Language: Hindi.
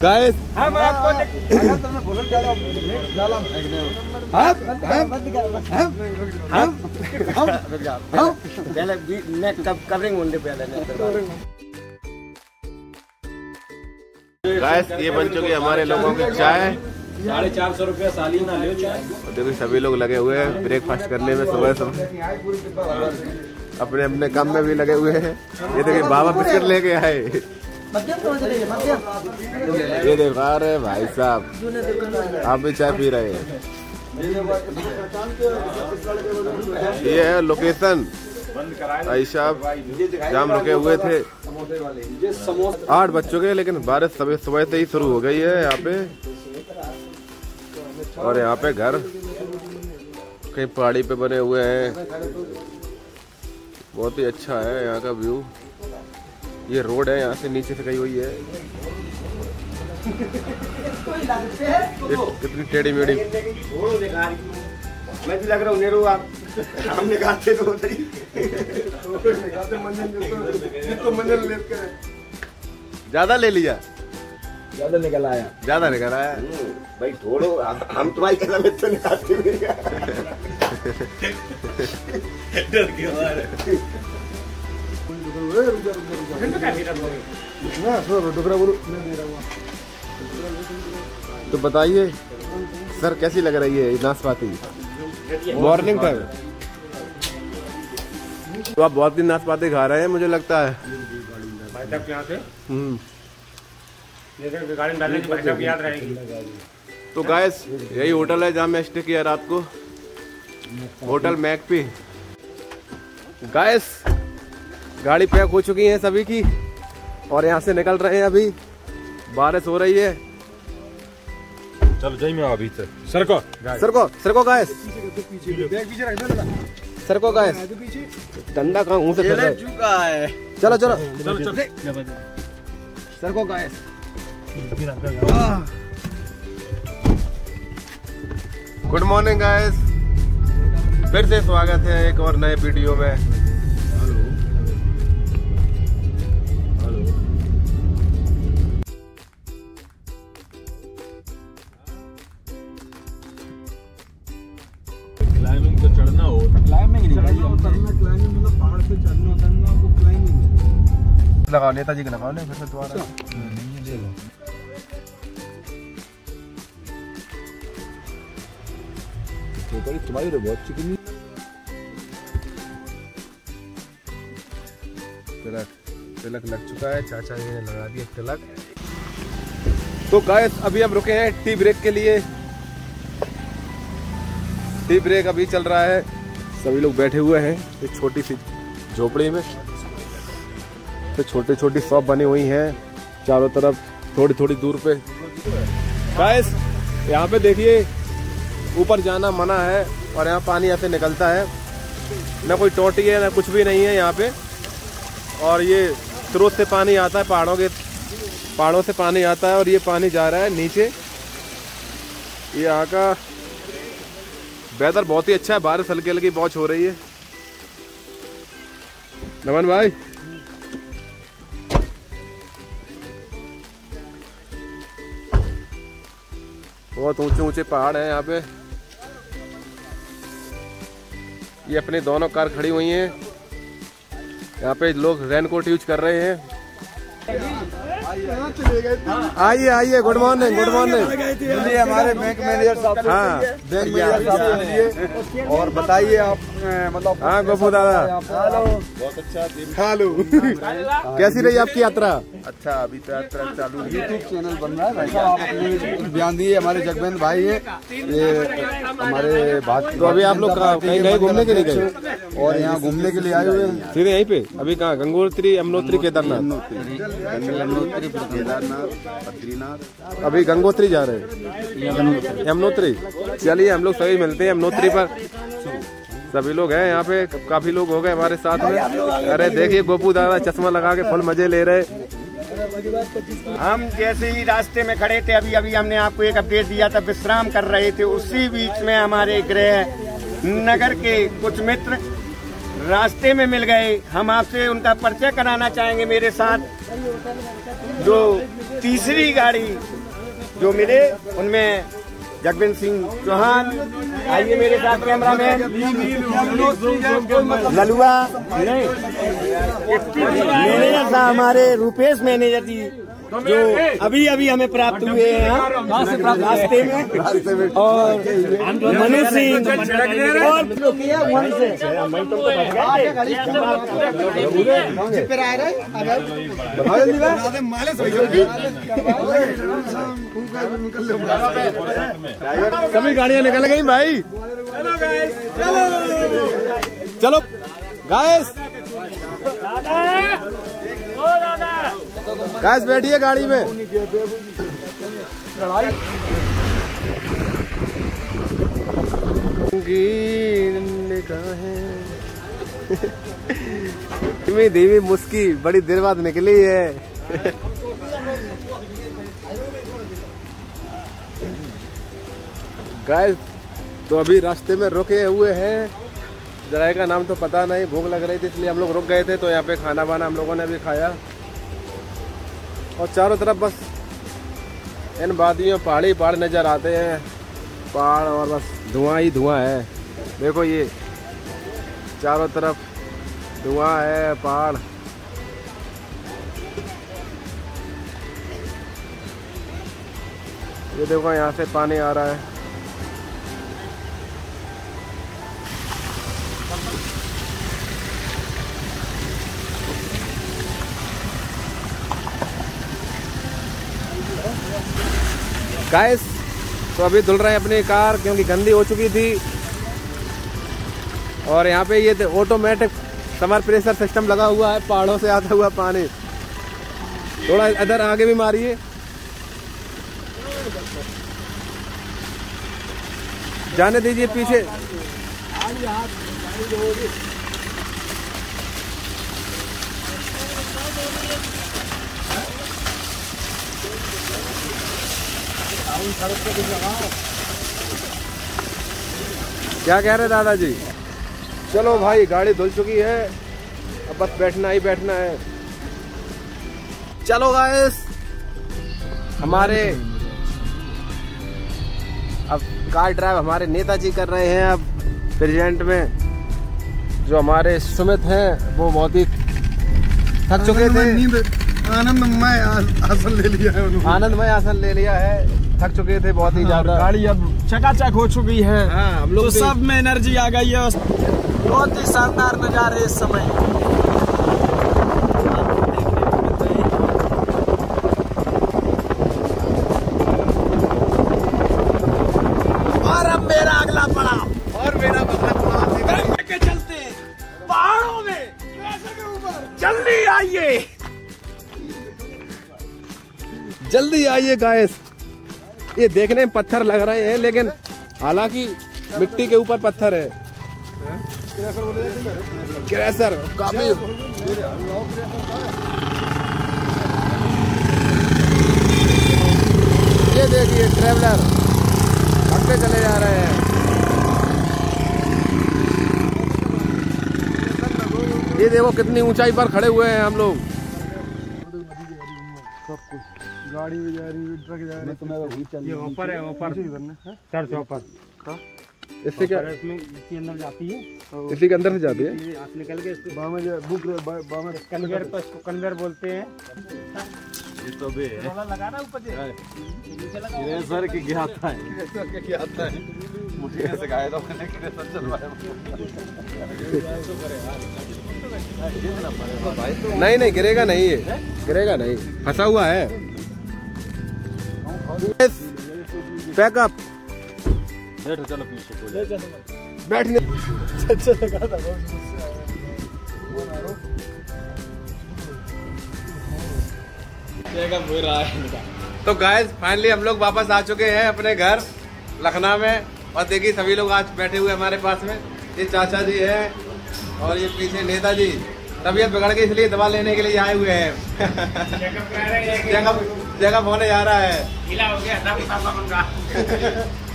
गाइस हम आपको पहले नेट कवरिंग होने पहले गाइस ये बन चुकी है हमारे लोगों की चाय। साढ़े चार सौ रुपया साली ना ले चाय। देखो सभी लोग लगे हुए हैं ब्रेकफास्ट करने में सुबह सुबह। अपने अपने काम में भी लगे हुए हैं। ये देखिए बाबा बिस्किट लेके आए। ये देखो अरे भाई साहब आप भी चाय पी रहे हैं। ये है लोकेशन भाई साहब जाम रुके हुए थे। आठ बज चुके हैं लेकिन बारिश सुबह सुबह से ही शुरू हो गई है यहाँ पे। और यहाँ पे घर कहीं पहाड़ी पे बने हुए हैं। बहुत ही अच्छा है यहाँ का व्यू ये रोड है यहाँ से नीचे से गई हुई है। कितनी टेढ़ी मेढ़ी। मैं भी लग रहा हूँ नेहरू आप हम निकालते तो होते ही। ज़्यादा ले लिया। ज़्यादा निकल आया। ज़्यादा निकल आया। भाई थोड़ो हम तुम्हारी कसम में तो निकालते हुए तो बताइए, सर, कैसी लग रही है नाशपाती मॉर्निंग टाइम। तो आप बहुत दिन नाशपाती खा रहे हैं, मुझे लगता है। हम्म। तो गैस यही होटल है जहाँ मैं स्टे किया रात को। होटल मैकपी। गैस गाड़ी पैक हो चुकी है सभी की और यहाँ से निकल रहे हैं अभी। बारिश हो रही है। चलो जाइए मैं अभी से। सर को। सर को सर को ठंडा कहाँ से है? चलो चलो। चलो चलो सर को गुड मॉर्निंग गाइस। फिर से स्वागत है एक और नए वीडियो में। लगाओ नेताजी के लगाओ ने फिर से दोबारा तुम्हारी तो बहुत चिकनी। तिलक तिलक लग चुका है चाचा जी ने लगा दिया तिलक। तो गाइस अभी हम रुके हैं टी ब्रेक के लिए। टी ब्रेक अभी चल रहा है। सभी लोग बैठे हुए हैं एक छोटी सी झोपड़ी में। तो छोटी छोटी शॉप बनी हुई हैं, चारों तरफ़ थोड़ी थोड़ी दूर पे। गाइस यहाँ पे देखिए, ऊपर जाना मना है और यहाँ पानी ऐसे निकलता है। ना कोई टोटी है, ना कुछ भी नहीं है यहाँ पे। और ये स्रोत से पानी आता है, पहाड़ों के, पहाड़ों से पानी आता है और ये पानी जा रहा है नीचे। यहाँ का वेदर बहुत ही अच्छा है, बारिश हल्की हल्की बहुत हो रही है। नमन भाई। बहुत ऊँचे ऊँचे पहाड़ हैं यहाँ पे। ये अपनी दोनों कार खड़ी हुई हैं। यहाँ पे लोग रेनकोट यूज़ कर रहे हैं। आइए आइए गुड मॉर्निंग गुड मॉर्निंग मिलिए हमारे बैंक मैनेजर साहब से हाँ। बैंक मैनेजर साहब मिलिए और बताइए आप मतलब हाँ बप्पू दादा। हेलो। कैसी रही आपकी यात्रा? अच्छा अभी तो यात्रा चालू यूट्यूब चैनल बन रहा है बयान दिए हमारे जगबंद भाई है। ये हमारे बात तो अभी आप लोग कहीं गए घूमने के लिए गए? और यहाँ घूमने के लिए आए हुए हैं। सीधे यहीं पे? अभी कहाँ गंगोत्री यमुनोत्री केदारनाथ? यमुनोत्री। केदारनाथ, बद्रीनाथ। अभी गंगोत्री जा रहे हैं। यमुनोत्री। चलिए, हम लोग सभी मिलते हैं यमुनोत्री पर। सभी लोग हैं यहाँ पे, काफ़ी लोग हो गए हमारे साथ में। अरे देखिए, गोपू दादा चश्मा लगा के फुल मज़े ले रहे। हम जैसे ही रास्ते में खड़े थे अभी अभी हमने आपको एक अपडेट दिया था, विश्राम कर रहे थे। उसी बीच में हमारे गृह नगर के कुछ मित्र रास्ते में मिल गए। हम आपसे उनका परिचय कराना चाहेंगे मेरे साथ। जो तीसरी गाड़ी जो मिले उनमें जगविंद सिंह चौहान आइए मेरे साथ कैमरा मैन ललुआ मैनेजर था हमारे रूपेश मैनेजर जी। जो अभी अभी हमें प्राप्त हुए हैं रास्ते में। और मनीष सिंह। और सभी गाड़ियाँ निकल गई भाई। चलो। गाइस। गाइस, बैठिए गाड़ी में। धीमी धीमी मुस्की, बड़ी देर बाद निकली है। गाइस तो अभी रास्ते में रुके हुए हैं। जगह का नाम तो पता नहीं, भूख लग रही थी, इसलिए हम लोग रुक गए थे तो यहाँ पे खाना वाना हम लोगों ने भी खाया। और चारों तरफ़ बस इन वादियों पहाड़ी पहाड़ नज़र आते हैं। पहाड़ और बस धुआँ ही धुआँ है। देखो ये, चारों तरफ़ धुआँ है, पहाड़। ये देखो यहाँ से पानी आ रहा है। गाइस तो अभी धुल रहे हैं अपनी कार क्योंकि गंदी हो चुकी थी। और यहाँ पे ये ऑटोमेटिक समर प्रेशर सिस्टम लगा हुआ है, पहाड़ों से आता हुआ पानी। थोड़ा इधर आगे भी मारिए। जाने दीजिए पीछे। क्या कह रहे दादाजी? चलो भाई गाड़ी धुल चुकी है। अब बस बैठना ही बैठना है। चलो गाइस हमारे अब कार ड्राइव हमारे नेताजी कर रहे हैं अब प्रेजेंट में। जो हमारे सुमित हैं वो बहुत ही थक चुके थे। आनंदमय आसन ले लिया है उन्होंने। आनंदमय आसन ले लिया है। थक चुके थे बहुत ही ज़्यादा। गाड़ी अब चकाचक हो चुकी है। हाँ हम तो लोग भी- सब में एनर्जी आ गई है। बहुत ही शानदार नजारे इस समय। और अब मेरा अगला पड़ाव। और मेरा के चलते पहाड़ों में जल्दी आइए। जल्दी आइए गाइस ये देखने में पत्थर लग रहे हैं, लेकिन हालाँकि मिट्टी के ऊपर पत्थर है। क्रैशर काफ़ी। ये देखिए ट्रेवलर भागते चले जा रहे हैं। ये देखो, कितनी ऊंचाई पर खड़े हुए हैं हम लोग। गाड़ी भी जा रही है ट्रक जा रही है। तो मैं वही चल ये ऊपर है ऊपर चर्च ऊपर इससे क्या इसमें इसके अंदर जाती है। इसी के अंदर से जाती है? ये हाथ निकल के इसको बामे जो बुक बा- बामे कन्वेयर पर इसको कन्वेयर बोलते हैं। ये तो बे है। लगाना ऊपर से। ये सर के क्या आता है। सर क्या आता है। मुझे सिखाया था मैंने कि सर चलवाया। नहीं नहीं गिरेगा नहीं ये। गिरेगा नहीं। फंसा हुआ है। बैकअप चलो पीछे बैठने तो गाइस फाइनली हम लोग वापस आ चुके हैं अपने घर लखनऊ में। और देखिए सभी लोग आज बैठे हुए हमारे पास में। ये चाचा जी हैं और ये पीछे नेताजी तबीयत बिगड़ गई इसलिए दवा लेने के लिए आए हुए हैं। जगह होने जा रहा है। गीला हो गया